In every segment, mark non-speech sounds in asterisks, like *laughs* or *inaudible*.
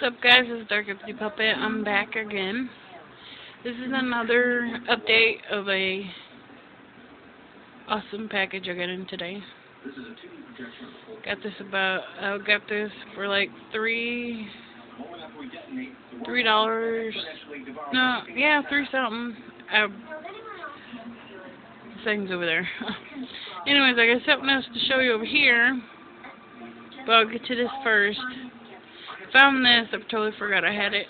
What's up guys, it's Dark Empty Puppet. I'm back again. This is another update of a awesome package I got in today. Got this about, I got this for like three, three dollars, no, yeah, three something. Uh, things over there. *laughs* Anyways, I got something else to show you over here, but I'll get to this first found this. I totally forgot I had it.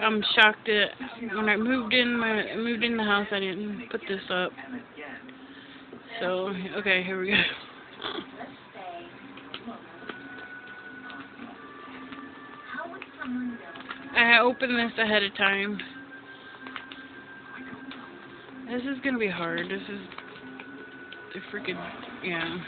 I'm shocked that when I moved in my moved in the house, I didn't put this up. So okay, here we go. I opened this ahead of time. This is gonna be hard. This is the freaking yeah.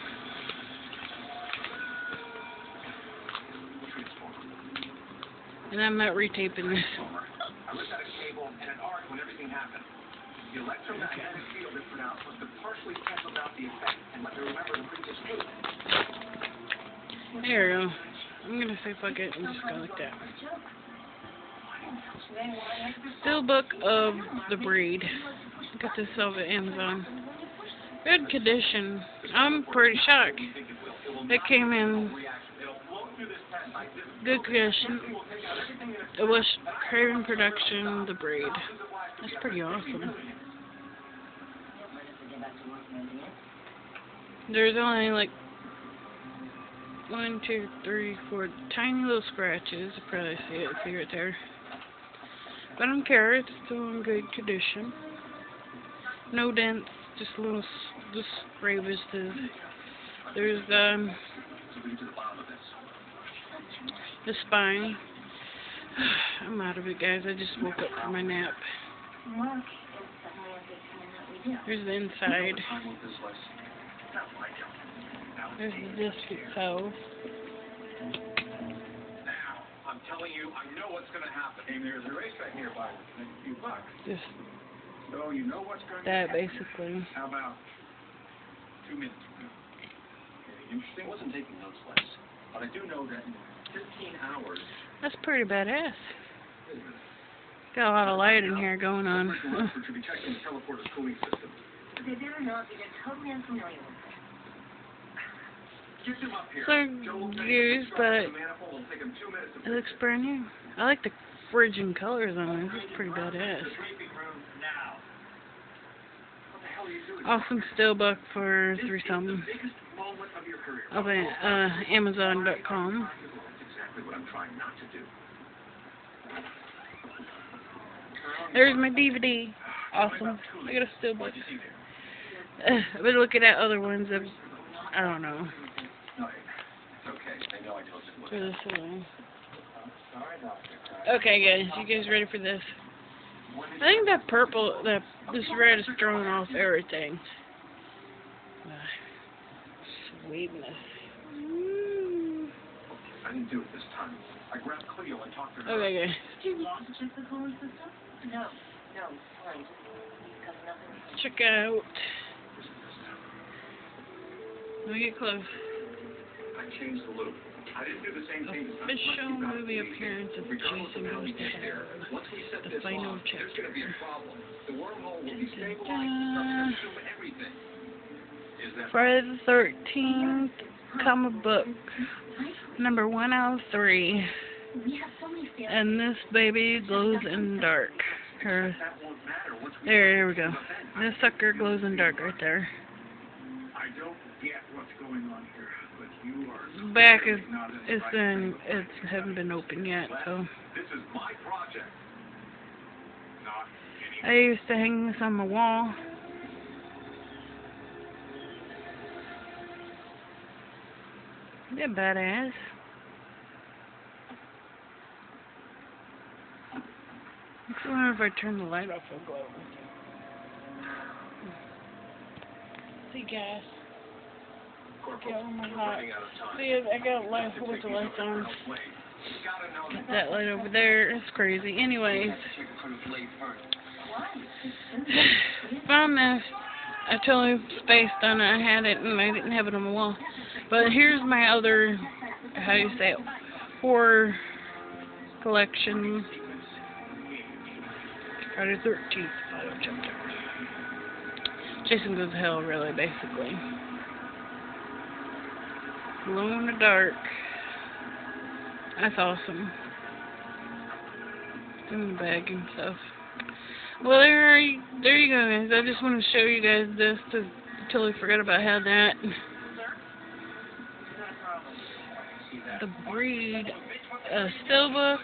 And I'm not retaping this. I looked at a cable and an arc when everything happened. The electromagnetic field it pronounced must have partially canceled out the effect and let me remember the previous tape. There we go. I'm gonna say fuck it and just go like that. Steelbook of the breed. Got this off of Amazon. Good condition. I'm pretty shocked. It came in good condition. It was Craven Production, The Breed. That's pretty awesome. There's only like one, two, three, four tiny little scratches. You probably see it, see right there. But I don't care, it's still in good condition. No dents, just little just scrapes. There's um the spine. I'm out of it, guys. I just woke up from my nap. Here's the inside. There's the disc itself. I'm telling you, I know what's going to happen. And there's a racetrack nearby a few bucks. Just so you know what's going that, basically. How about two minutes? Interesting. Wasn't taking notes, Les. But I do know that in 15 hours. That's pretty badass. Got a lot of light in here going on. so *laughs* used, but it looks brand new. I like the frigid colors on it. It's pretty badass. Awesome steelbook for three something. At uh, Amazon.com. There's my DVD. Awesome. I got a steelbook. Uh, I've been looking at other ones. Of, I don't know. For this one. Okay, guys. You guys ready for this? I think that purple, that this red is throwing off everything. Uh, sweetness didn't do it this time. I grabbed Cleo and talked to her. Okay, okay. Did you want to check the cooling system? No. No, fine. Check out. Let me get close. I changed the loop. I didn't do the same thing. Official movie appearance of Jason Goes to Hell. The final chapter. There's going to be a problem. The wormhole will be stabilized. Friday the 13th comic book number 103. And this baby glows in dark. Her, there, there we go. This sucker glows in dark right there. Back is it's in it hasn't been open yet, so. I used to hang this on the wall. They're badass. I wonder if I turn the light off, it'll glow. See gas. Okay, oh my god. See, I got lights with the lights on. Got that light over there. It's crazy. Anyways. Found this. *sighs* I totally spaced on it. I had it and I didn't have it on the wall. But here's my other, how do you say it, horror collection. Friday 13th, final chapter. Jason goes to hell, really, basically. Glow in the dark. That's awesome. In the bag and stuff. Well, there, you, there you go, guys. I just want to show you guys this. To, totally forgot about how that. The breed uh, steelbook.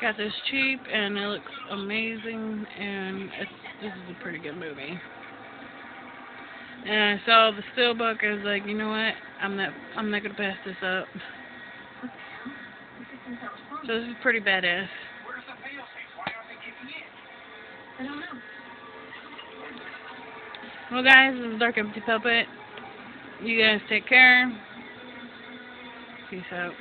Got this cheap, and it looks amazing, and this is a pretty good movie. And I saw the steelbook, I was like, you know what? I'm not, I'm not gonna pass this up. So this is pretty badass. I don't know. Well, guys, this is Dark Empty Puppet. You guys take care. Peace out.